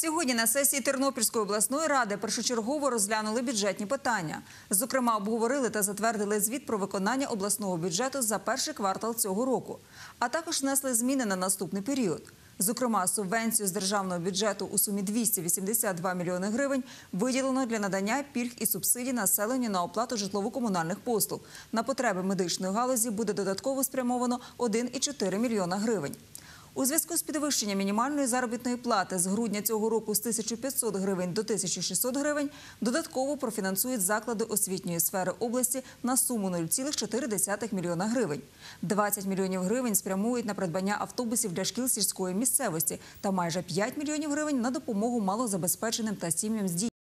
Сьогодні на сесії Тернопільської обласної ради першочергово розглянули бюджетні питання. Зокрема, обговорили та затвердили звіт про виконання обласного бюджету за перший квартал цього року, а також внесли зміни на наступний період. Зокрема, субвенцію з державного бюджету у сумі 282 мільйони гривень виділено для надання пільг і субсидій населенню на оплату житлово-комунальних послуг. На потреби медичної галузі буде додатково спрямовано 1,4 мільйона гривень. У зв'язку з підвищенням мінімальної заробітної плати з грудня цього року з 1500 гривень до 1600 гривень додатково профінансують заклади освітньої сфери області на суму 0,4 мільйона гривень. 20 мільйонів гривень спрямують на придбання автобусів для шкіл сільської місцевості та майже 5 мільйонів гривень на допомогу малозабезпеченим та сім'ям з дітьми.